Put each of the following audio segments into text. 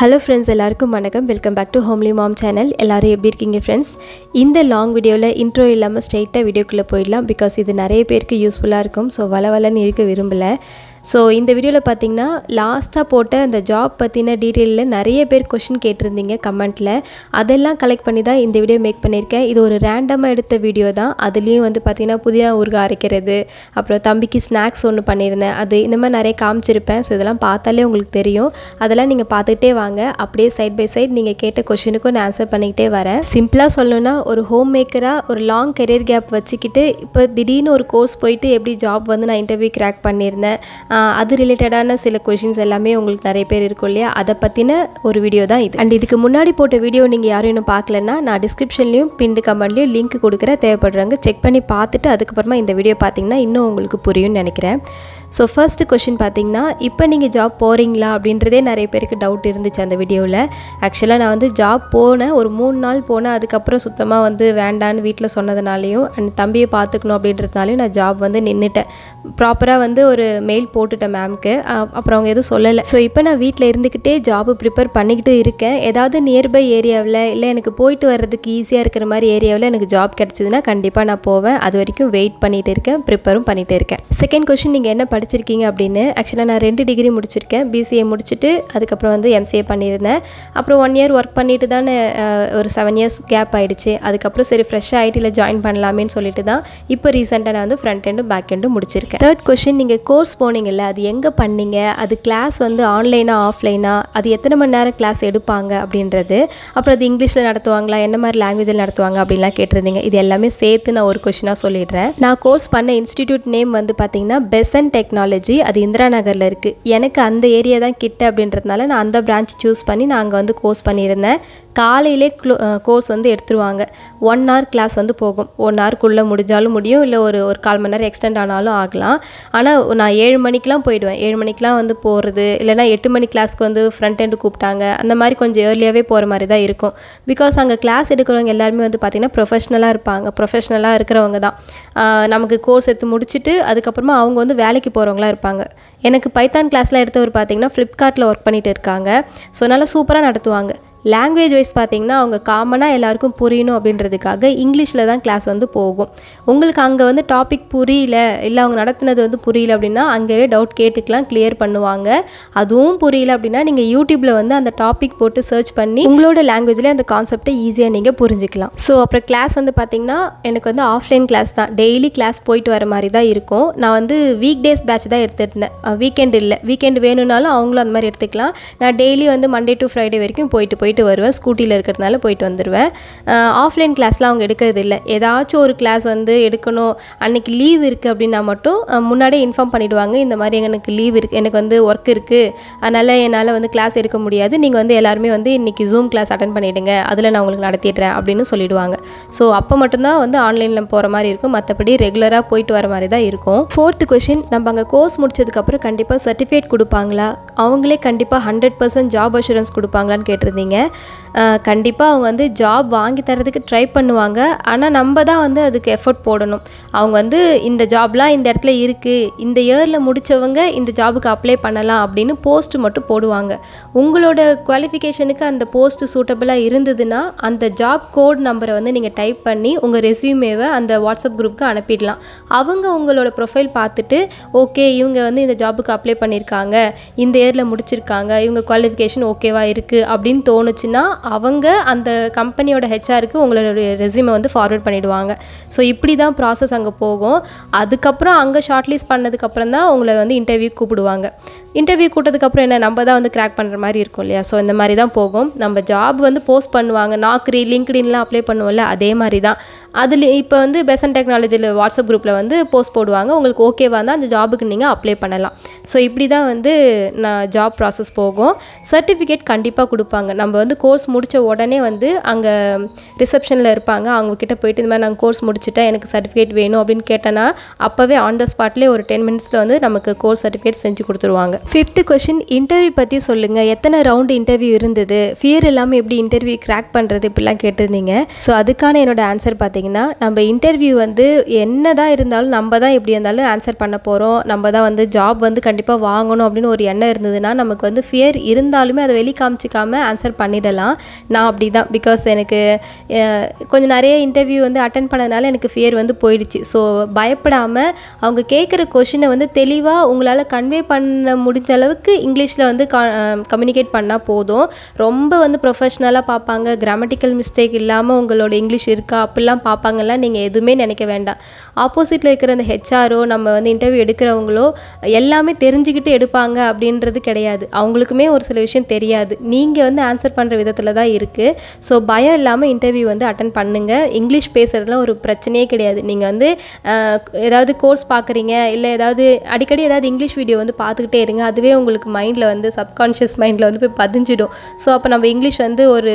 Hello friends எல்லாருக்கும் வணக்கம். Welcome back to homely mom channel எல்லோரும் எப்படி இருக்கீங்க ஃப்ரெண்ட்ஸ் இந்த லாங் வீடியோவில் இன்ட்ரோ இல்லாமல் ஸ்ட்ரைட்டாக வீடியோக்குள்ளே போயிடலாம் பிகாஸ் இது நிறைய பேருக்கு யூஸ்ஃபுல்லாக இருக்கும். ஸோ வள வளன்னு இருக்க விரும்பலை. ஸோ இந்த வீடியோவில் பார்த்தீங்கன்னா லாஸ்ட்டாக போட்ட அந்த ஜாப் பற்றின டீட்டெயிலில் நிறைய பேர் கொஷின் கேட்டிருந்தீங்க கமெண்ட்டில் அதெல்லாம் கலெக்ட் பண்ணி தான் இந்த வீடியோ மேக் பண்ணியிருக்கேன். இது ஒரு ரேண்டமாக எடுத்த வீடியோ தான். அதுலேயும் வந்து பார்த்திங்கன்னா புதினா ஊறுகாய் அரைக்கிறது அப்புறம் தம்பிக்கு ஸ்நாக்ஸ் ஒன்று பண்ணியிருந்தேன். அது இந்த மாதிரி நிறைய காமிச்சிருப்பேன். ஸோ இதெல்லாம் பார்த்தாலே உங்களுக்கு தெரியும். அதெல்லாம் நீங்கள் பார்த்துக்கிட்டே வாங்க. அப்படியே சைட் பை சைட் நீங்கள் கேட்ட கொஷினுக்கும் நான் ஆன்சர் பண்ணிக்கிட்டே வரேன். சிம்பிளாக சொல்லணும்னா ஒரு ஹோம் மேக்கராக ஒரு லாங் கெரியர் கேப் வச்சுக்கிட்டு இப்போ திடீர்னு ஒரு கோர்ஸ் போயிட்டு எப்படி ஜாப் வந்து நான் இன்டர்வியூ கிராக் பண்ணியிருந்தேன். அது ரிலேட்டடான சில கொஷின்ஸ் எல்லாமே உங்களுக்கு நிறைய பேர் இருக்கும் இல்லையா? அதை பற்றின ஒரு வீடியோ தான் இது. அண்ட் இதுக்கு முன்னாடி போட்ட வீடியோ நீங்கள் யாரும் இன்னும் பார்க்கலன்னா நான் டிஸ்கிரிப்ஷன்லையும் பிண்டு கமெண்ட்லையும் லிங்க் கொடுக்குற தேவைப்படுறாங்க செக் பண்ணி பார்த்துட்டு அதுக்கப்புறமா இந்த வீடியோ பார்த்தீங்கன்னா இன்னும் உங்களுக்கு புரியும்னு நினைக்கிறேன். ஸோ ஃபர்ஸ்ட் கொஷின் பார்த்தீங்கன்னா இப்போ நீங்கள் ஜாப் போகிறீங்களா அப்படின்றதே நிறைய பேருக்கு டவுட் இருந்துச்சு அந்த வீடியோவில் ஆக்சுவலாக நான் வந்து ஜாப் போனேன். ஒரு மூணு நாள் போனேன். அதுக்கப்புறம் சுத்தமாக வந்து வேண்டான்னு வீட்டில் சொன்னதுனாலையும் அண்ட் தம்பியை பார்த்துக்கணும் அப்படின்றதுனாலையும் நான் ஜாப் வந்து நின்றுட்டேன் ப்ராப்பராக வந்து ஒரு மெயில் போ போட்டுட்டேன் மேம்க்கு அப்புறம் அவங்க எதுவும் சொல்லலை. ஸோ இப்போ நான் வீட்டில் இருந்துக்கிட்டே ஜாபு ப்ரிப்பேர் பண்ணிக்கிட்டு இருக்கேன். ஏதாவது நியர்பை ஏரியாவில் இல்லை எனக்கு போயிட்டு வர்றதுக்கு ஈஸியாக இருக்கிற மாதிரி ஏரியாவில் எனக்கு ஜாப் கிடச்சிதுன்னா கண்டிப்பாக நான் போவேன். அது வரைக்கும் வெயிட் பண்ணிகிட்டு இருக்கேன் ப்ரிப்பேரும் பண்ணிகிட்டு இருக்கேன். செகண்ட் கொஷின் நீங்கள் என்ன படிச்சிருக்கீங்க அப்படின்னு? ஆக்சுவலாக நான் ரெண்டு டிகிரி முடிச்சிருக்கேன். பிசிஏ முடிச்சுட்டு அதுக்கப்புறம் வந்து எம்சிஏ பண்ணியிருந்தேன். அப்புறம் ஒன் இயர் ஒர்க் பண்ணிட்டு தானே ஒரு செவன் இயர்ஸ் கேப் ஆகிடுச்சு அதுக்கப்புறம் சரி ஃப்ரெஷ்ஷாக ஐடியில் ஜாயின் பண்ணலாமேன்னு சொல்லிட்டு தான் இப்போ ரீசெண்டாக நான் வந்து ஃப்ரண்ட் எண்டும் பேக் எண்டும் முடிச்சிருக்கேன். தேர்ட் கொஷின் நீங்கள் கோர்ஸ் போனீங்கல்ல அது எங்கே பண்ணீங்க? அது கிளாஸ் வந்து ஆன்லைனா ஆஃப்லைனா அது எத்தனை மணி நேரம் கிளாஸ் எடுப்பாங்க அப்படின்றது? அப்புறம் அது இங்கிலீஷில் நடத்துவாங்களா? என்ன மாதிரி லாங்குவேஜில் நடத்துவாங்க அப்படின்லாம் கேட்டிருந்தீங்க. இது எல்லாமே சேர்த்து நான் ஒரு கொஷினாக சொல்லிடுறேன். நான் கோர்ஸ் பண்ண இன்ஸ்டிடியூட் நேம் வந்து பார்த்தீங்கன்னா பெசன் டெக்னாலஜி அது இந்திரா நகரில் இருக்குது எனக்கு அந்த ஏரியா தான் கிட்ட அப்படின்றதுனால நான் அந்த பிரான்ச் சூஸ் பண்ணி நான் அங்கே வந்து கோர்ஸ் பண்ணியிருந்தேன். காலையிலே கோர்ஸ் வந்து எடுத்துருவாங்க. ஒன் ஹவர் கிளாஸ் வந்து போகும். ஒன் ஹவர்க்குள்ளே முடிஞ்சாலும் முடியும். இல்லை ஒரு ஒரு கால் மணி நேரம் எக்ஸ்டெண்ட் ஆனாலும் ஆகலாம். ஆனால் நான் ஏழு மணிக்கெலாம் போயிடுவேன். ஏழு மணிக்கெலாம் வந்து போகிறது இல்லைனா எட்டு மணி கிளாஸ்க்கு வந்து ஃப்ரண்ட் எண்டு கூப்பிட்டாங்க. அந்த மாதிரி கொஞ்சம் ஏர்லியாகவே போகிற மாதிரி தான் இருக்கும். பிகாஸ் அங்கே கிளாஸ் எடுக்கிறவங்க எல்லாருமே வந்து பார்த்திங்கன்னா ப்ரொஃபஷ்னலாக இருப்பாங்க. ப்ரொஃபஷ்னலாக இருக்கிறவங்க தான். நமக்கு கோர்ஸ் எடுத்து முடிச்சுட்டு அதுக்கப்புறமா அவங்க வந்து வேலைக்கு போகிறவங்களா இருப்பாங்க. எனக்கு பைத்தான் கிளாஸ்லாம் எடுத்தவர் பார்த்தீங்கன்னா ஃப்ளிப்கார்ட்டில் ஒர்க் பண்ணிகிட்டு இருக்காங்க. ஸோ நல்லா சூப்பராக நடத்துவாங்க. லாங்குவேஜ் வைஸ் பார்த்தீங்கன்னா அவங்க காமனாக எல்லாருக்கும் புரியணும் அப்படின்றதுக்காக இங்கிலீஷில் தான் கிளாஸ் வந்து போகும். உங்களுக்கு அங்கே வந்து டாபிக் புரியல இல்லை அவங்க நடத்தினது வந்து புரியல அப்படின்னா அங்கேயே டவுட் கேட்டுக்கலாம் கிளியர் பண்ணுவாங்க. அதுவும் புரியல அப்படின்னா நீங்கள் யூடியூப்பில் வந்து அந்த டாபிக் போட்டு சர்ச் பண்ணி உங்களோட லாங்குவேஜில் அந்த கான்செப்டை ஈஸியாக நீங்கள் புரிஞ்சுக்கலாம். ஸோ அப்புறம் கிளாஸ் வந்து பார்த்தீங்கன்னா எனக்கு வந்து ஆஃப்லைன் கிளாஸ் தான். டெய்லி கிளாஸ் போயிட்டு வர மாதிரி தான் இருக்கும். நான் வந்து வீக் டேஸ் பேட்ச் தான் எடுத்துருந்தேன். வீக்கெண்ட் இல்லை. வீக்கெண்ட் வேணும்னாலும் அவங்களும் அந்த மாதிரி எடுத்துக்கலாம். நான் டெய்லி வந்து மண்டே டு ஃப்ரைடே வரைக்கும் போயிட்டு போய் போயிட்டு வருவேன் ஸ்கூட்டியில் இருக்கிறதுனால போயிட்டு வந்துடுவேன் ஆஃப்லைன் கிளாஸ்லாம் அவங்க எடுக்கிறது இல்லை ஏதாச்சும் ஒரு கிளாஸ் வந்து எடுக்கணும் அன்னைக்கு லீவ் இருக்குது அப்படின்னா மட்டும் முன்னாடியே இன்ஃபார்ம் பண்ணிவிடுவாங்க இந்த மாதிரி எனக்கு லீவ் இருக்குது எனக்கு வந்து ஒர்க் இருக்குது அதனால் என்னால் வந்து கிளாஸ் எடுக்க முடியாது. நீங்கள் வந்து எல்லாருமே வந்து இன்றைக்கி ஜூம் கிளாஸ் அட்டன் பண்ணிவிடுங்க அதில் நான் உங்களுக்கு நடத்திடுறேன் அப்படின்னு சொல்லிவிடுவாங்க ஸோ அப்போ மட்டும்தான் வந்து ஆன்லைனில் போகிற மாதிரி இருக்கும். மற்றபடி ரெகுலராக போயிட்டு வர மாதிரி தான் இருக்கும். ஃபோர்த்து கொஷின் நம்ம அங்கே கோர்ஸ் முடிச்சதுக்கப்புறம் கண்டிப்பாக சர்டிஃபிகேட் கொடுப்பாங்களா? அவங்களே கண்டிப்பாக ஹண்ட்ரட் பர்சன்ட் ஜாப் அஷூரன்ஸ் கொடுப்பாங்களான்னு கேட்டிருந்தீங்க. கண்டிப்பாக அவங்க வந்து ஜாப் வாங்கி தரதுக்கு ட்ரை பண்ணுவாங்க. ஆனால் நம்ம தான் வந்து அதுக்கு எஃபர்ட் போடணும். அவங்க வந்து இந்த ஜாப்லாம் இந்த இடத்துல இருக்குது இந்த இயரில் முடித்தவங்க இந்த ஜாபுக்கு அப்ளை பண்ணலாம் அப்படின்னு போஸ்ட் மட்டும் போடுவாங்க. உங்களோட குவாலிஃபிகேஷனுக்கு அந்த போஸ்ட் சூட்டபிளாக இருந்ததுன்னா அந்த ஜாப் கோட் நம்பரை வந்து நீங்கள் டைப் பண்ணி உங்கள் ரெசியூமேவை அந்த வாட்ஸ்அப் குரூப்புக்கு அனுப்பிடலாம். அவங்க உங்களோட ப்ரொஃபைல் பார்த்துட்டு ஓகே இவங்க வந்து இந்த ஜாபுக்கு அப்ளை பண்ணியிருக்காங்க இந்த இயரில் முடிச்சிருக்காங்க. இவங்க குவாலிஃபிகேஷன் ஓகேவாக இருக்குது அப்படின்னு தோணுச்சுன்னா அவங்க அந்த கம்பெனியோட ஹெச்ஆருக்கு உங்களோட ரெஸ்யூமை வந்து ஃபார்வர்ட் பண்ணிவிடுவாங்க ஸோ இப்படி தான் ப்ராசஸ் அங்கே போகும். அதுக்கப்புறம் அங்கே ஷார்ட் லிஸ்ட் பண்ணதுக்கப்புறம் தான் உங்களை வந்து இன்டர்வியூ கூப்பிடுவாங்க. இன்டர்வியூ கூட்டதுக்கப்புறம் என்ன நம்ம தான் வந்து கிராக் பண்ணுற மாதிரி இருக்கும் இல்லையா? ஸோ இந்த மாதிரி தான் போகும். நம்ம ஜாப் வந்து போஸ்ட் பண்ணுவாங்க. நாக்ரி லிங்க்டின்லாம் அப்ளை பண்ணுவோம்ல அதே மாதிரி தான். அதில் இப்போ வந்து பெசன் டெக்னாலஜியில் வாட்ஸ்அப் குரூப்பில் வந்து போஸ்ட் போடுவாங்க. உங்களுக்கு ஓகேவாக இருந்தால் அந்த ஜாபுக்கு நீங்கள் அப்ளை பண்ணலாம். ஸோ இப்படி தான் வந்து நான் ஜாப் ப்ராசஸ் போகும். சர்டிஃபிகேட் கண்டிப்பாக கொடுப்பாங்க. நம்ம வந்து கோர்ஸ் முடித்த உடனே வந்து அங்கே ரிசப்ஷனில் இருப்பாங்க. அவங்கக்கிட்ட போயிட்டு இந்த மாதிரி நாங்கள் கோர்ஸ் முடிச்சுட்டேன் எனக்கு சர்டிஃபிகேட் வேணும் அப்படின்னு கேட்டேன்னா அப்போவே ஆன் த ஸ்பாட்லேயே ஒரு டென் மினிட்ஸில் வந்து நமக்கு கோர்ஸ் சர்டிஃபிகேட் செஞ்சு கொடுத்துருவாங்க. ஃபிஃப்த்து கொஷின் இன்டர்வியூ பற்றி சொல்லுங்கள் எத்தனை ரவுண்டு இன்டர்வியூ இருந்தது? ஃபியர் இல்லாமல் எப்படி இன்டர்வியூ கிராக் பண்ணுறது இப்படிலாம் கேட்டிருந்தீங்க. ஸோ அதுக்கான என்னோட ஆன்சர் பார்த்தீங்கன்னா நம்ம இன்டர்வியூ வந்து என்ன தான் இருந்தாலும் நம்ம தான் எப்படி இருந்தாலும் ஆன்சர் பண்ண போகிறோம் நம்ம தான் வந்து ஜாப் வந்து கண்டிப்பாக வாங்கணும் அப்படின்னு ஒரு எண்ணம் இருந்ததுன்னா நமக்கு வந்து ஃபியர் இருந்தாலுமே அதை வெளி ஆன்சர் ஆன்சர் பண்ணிடலாம். நான் அப்படி தான் பிகாஸ் எனக்கு கொஞ்சம் நிறைய இன்டர்வியூ வந்து அட்டன் பண்ணதுனால எனக்கு ஃபியர் வந்து போயிடுச்சு. ஸோ பயப்படாமல் அவங்க கேட்குற கொஷினை வந்து தெளிவாக உங்களால் கன்வே பண்ண முடிஞ்ச அளவுக்கு இங்கிலீஷில் வந்து கம்யூனிகேட் பண்ணால் போதும். ரொம்ப வந்து ப்ரொஃபஷ்னலாக பார்ப்பாங்க. கிராமட்டிக்கல் மிஸ்டேக் இல்லாமல் உங்களோட இங்கிலீஷ் இருக்கா? அப்படிலாம் பார்ப்பாங்கலாம் நீங்கள் எதுவுமே நினைக்க வேண்டாம். ஆப்போசிட்டில் இருக்கிற அந்த ஹெச்ஆரோ நம்ம வந்து இன்டர்வியூ எடுக்கிறவங்களோ எல்லாமே தெரிஞ்சுக்கிட்டு எடுப்பாங்க அப்படின்றது கிடையாது. அவங்களுக்குமே ஒரு சில விஷயம் தெரியாது. நீங்கள் வந்து ஆன்சர் பண்ணுற விதத்தில் தான் இருக்குது ஸோ பயம் இல்லாமல் இன்டர்வியூ வந்து அட்டன் பண்ணுங்கள் இங்கிலீஷ் பேசுகிறதுலாம் ஒரு பிரச்சனையே கிடையாது. நீங்கள் வந்து ஏதாவது கோர்ஸ் பார்க்குறீங்க இல்லை ஏதாவது அடிக்கடி ஏதாவது இங்கிலீஷ் வீடியோ வந்து பார்த்துக்கிட்டே இருங்க. அதுவே உங்களுக்கு மைண்டில் வந்து சப்கான்ஷியஸ் மைண்டில் வந்து போய் பதிஞ்சிடும். ஸோ அப்போ நம்ம இங்கிலீஷ் வந்து ஒரு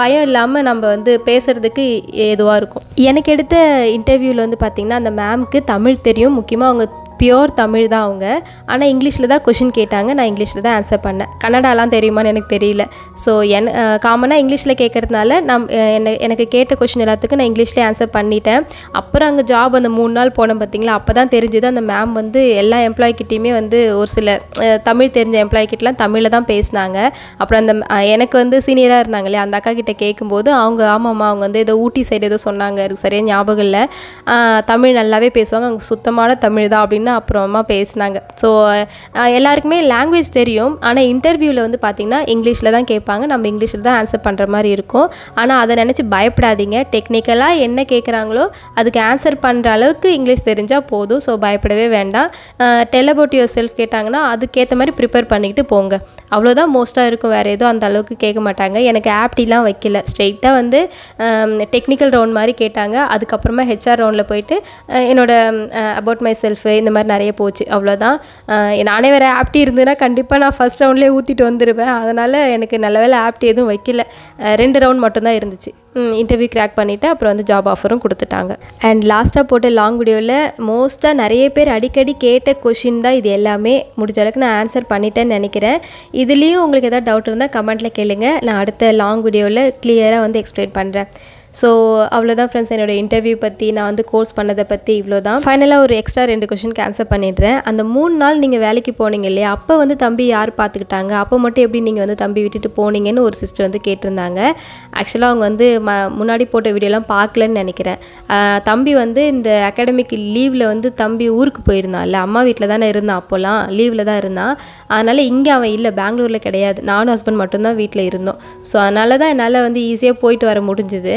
பயம் இல்லாமல் நம்ம வந்து பேசுகிறதுக்கு ஏதுவாக இருக்கும். எனக்கு எடுத்த இன்டர்வியூவில் வந்து பார்த்திங்கன்னா அந்த மேம்க்கு தமிழ் தெரியும். முக்கியமாக அவங்க பியோர் தமிழ் தான் அவங்க. ஆனால் இங்கிலீஷில் தான் கொஷின் கேட்டாங்க. நான் இங்கிலீஷில் தான் ஆன்சர் பண்ணேன். கன்னடாலாம் தெரியுமான்னு எனக்கு தெரியல. ஸோ என் காமனாக இங்கிலீஷில் கேட்குறதுனால நம் என்னை என்ன எனக்கு கேட்ட கொஷின் எல்லாத்துக்கும் நான் இங்கிலீஷ்லேயே ஆன்சர் பண்ணிட்டேன். அப்புறம் அங்கே ஜாப் அந்த மூணு நாள் போனேன் பார்த்தீங்களா அப்போ தான் தெரிஞ்சுது அந்த மேம் வந்து எல்லா எம்ப்ளாய்கிட்டையுமே வந்து ஒரு சில தமிழ் தெரிஞ்ச எம்ப்ளாய்கிட்டலாம் தமிழில் தான் பேசினாங்க. அப்புறம் அந்த எனக்கு வந்து சீனியராக இருந்தாங்களே அந்த அக்கா கிட்டே கேட்கும்போது அவங்க ஆமாம்மா அவங்க வந்து ஏதோ ஊட்டி சைடு ஏதோ சொன்னாங்க. சரியாக ஞாபகம் இல்லை. தமிழ் நல்லாவே பேசுவாங்க. அவங்க சுத்தமான தமிழ் தான் அப்படின்னு அப்புறமா பேசினாங்க. ஸோ எல்லாருக்குமே லாங்குவேஜ் தெரியும். ஆனால் இன்டர்வியூவில் வந்து பார்த்திங்கன்னா இங்கிலீஷில் தான் கேட்பாங்க. நம்ம இங்கிலீஷில் தான் ஆன்சர் பண்ணுற மாதிரி இருக்கும். ஆனால் அதை நினச்சி பயப்படாதீங்க. டெக்னிக்கலாக என்ன கேட்குறாங்களோ அதுக்கு ஆன்சர் பண்ணுற அளவுக்கு இங்கிலீஷ் தெரிஞ்சால் போதும். ஸோ பயப்படவே வேண்டாம். டெல் அபவுட் யுவர் செல்ஃப் கேட்டாங்கன்னா அதுக்கேற்ற மாதிரி ப்ரிப்பேர் பண்ணிக்கிட்டு போங்க. அவ்வளோதான் மோஸ்ட்டாக இருக்கும். வேறு எதுவும் அந்த அளவுக்கு கேட்க மாட்டாங்க. எனக்கு ஆப்டிலாம் வைக்கல. ஸ்ட்ரெயிட்டாக வந்து டெக்னிக்கல் ரவுண்ட் மாதிரி கேட்டாங்க. அதுக்கப்புறமா ஹெச்ஆர் ரவுண்டில் போயிட்டு என்னோடய என்னோட அபவுட் மை செல்ஃபு இந்த மாதிரி நிறைய போச்சு. அவ்வளோதான் நானே வேறு ஆப்டி இருந்ததுன்னா கண்டிப்பாக நான் ஃபஸ்ட் ரவுண்ட்லேயே ஊற்றிட்டு வந்துடுவேன் அதனால் எனக்கு நல்ல வேலை ஆப்டி எதுவும் வைக்கல. ரெண்டு ரவுண்ட் மட்டும்தான் இருந்துச்சு. இன்டர்வியூ கிராக் பண்ணிவிட்டு அப்புறம் வந்து ஜாப் ஆஃபரும் கொடுத்துட்டாங்க. அண்ட் லாஸ்ட்டாக போட்ட லாங் வீடியோவில் மோஸ்ட்டாக நிறைய பேர் அடிக்கடி கேட்ட கொஷின் தான் இது எல்லாமே. முடிஞ்ச அளவுக்கு நான் ஆன்சர் பண்ணிட்டேன்னு நினைக்கிறேன். இதுலேயும் உங்களுக்கு ஏதாவது டவுட் இருந்தால் கமெண்ட்டில் கேளுங்கள் நான் அடுத்த லாங் வீடியோவில் கிளியராக வந்து எக்ஸ்பிளைன் பண்ணுறேன் ஸோ அவ்வளோதான் ஃப்ரெண்ட்ஸ் என்னோட இன்டர்வியூ பற்றி நான் வந்து கோர்ஸ் பண்ணதை பற்றி இவ்வளோ தான் ஃபைனலாக ஒரு எக்ஸ்ட்ரா ரெண்டு கொஷின் கேன்சல் பண்ணிடுறேன். அந்த மூணு நாள் நீங்கள் வேலைக்கு போனீங்க இல்லையா? அப்போ வந்து தம்பி யார் பார்த்துக்கிட்டாங்க அப்போ மட்டும் எப்படி நீங்கள் வந்து தம்பி விட்டுட்டு போனீங்கன்னு ஒரு சிஸ்டர் வந்து கேட்டிருந்தாங்க. ஆக்சுவலாக அவங்க வந்து ம முன்னாடி போட்ட வீடியோலாம் பார்க்கலன்னு நினைக்கிறேன். தம்பி வந்து இந்த அகாடமிக் லீவில் வந்து தம்பி ஊருக்கு போயிருந்தான் இல்லை அம்மா வீட்டில் தானே இருந்தான் அப்போல்லாம் லீவில் தான் இருந்தான். அதனால் இங்கே அவன் இல்லை பெங்களூரில் கிடையாது. நானும் ஹஸ்பண்ட் மட்டும்தான் வீட்டில் இருந்தோம். ஸோ அதனால தான் என்னால் வந்து ஈஸியாக போயிட்டு வர முடிஞ்சுது.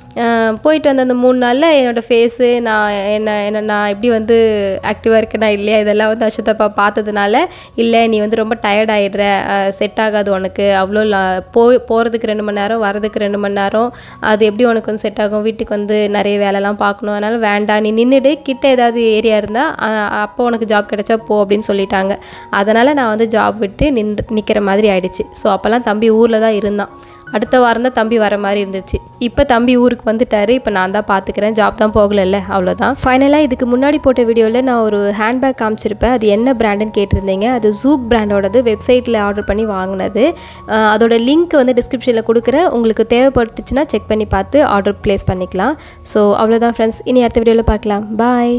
போயிட்டு வந்த அந்த மூணு நாளில் என்னோடய ஃபேஸு நான் என்ன என்ன நான் எப்படி வந்து ஆக்டிவாக இருக்கேனா இல்லையா இதெல்லாம் வந்து அசுத்தப்பா பார்த்ததுனால இல்லை நீ வந்து ரொம்ப டயர்ட் ஆகிடுற செட் ஆகாது உனக்கு. அவ்வளோ போ போகிறதுக்கு ரெண்டு மணி நேரம் வரதுக்கு ரெண்டு மணி நேரம். அது எப்படி உனக்கு வந்து செட் ஆகும்? வீட்டுக்கு வந்து நிறைய வேலைலாம் பார்க்கணும். அதனால் வேண்டாம். நீ நின்றுடு கிட்ட ஏதாவது ஏரியா இருந்தால் அப்போ உனக்கு ஜாப் கிடைச்சா போ அப்படின்னு சொல்லிட்டாங்க. அதனால் நான் வந்து ஜாப் விட்டு நின்று நிற்கிற மாதிரி ஆயிடுச்சு. ஸோ அப்போல்லாம் தம்பி ஊரில் தான் இருந்தான். அடுத்த வாரம் தான் தம்பி வர மாதிரி இருந்துச்சு. இப்போ தம்பி ஊருக்கு வந்துட்டாரு இப்போ நான் தான் பார்த்துக்கிறேன் ஜாப் தான் போகலைல்ல அவ்வளோதான் ஃபைனலாக இதுக்கு முன்னாடி போட்ட வீடியோவில் நான் ஒரு ஹேண்ட்பேக் காமிச்சிருப்பேன். அது என்ன பிராண்டுன்னு கேட்டிருந்தீங்க. அது ஜூக் பிராண்டோடது வெப்சைட்டில் ஆர்டர் பண்ணி வாங்கினது. அதோட லிங்க் வந்து டிஸ்கிரிப்ஷனில் கொடுக்குறேன். உங்களுக்கு தேவைப்பட்டுச்சுன்னா செக் பண்ணி பார்த்து ஆர்டர் ப்ளேஸ் பண்ணிக்கலாம். ஸோ அவ்வளோதான் ஃப்ரெண்ட்ஸ் இனி அடுத்த வீடியோவில் பார்க்கலாம். பாய்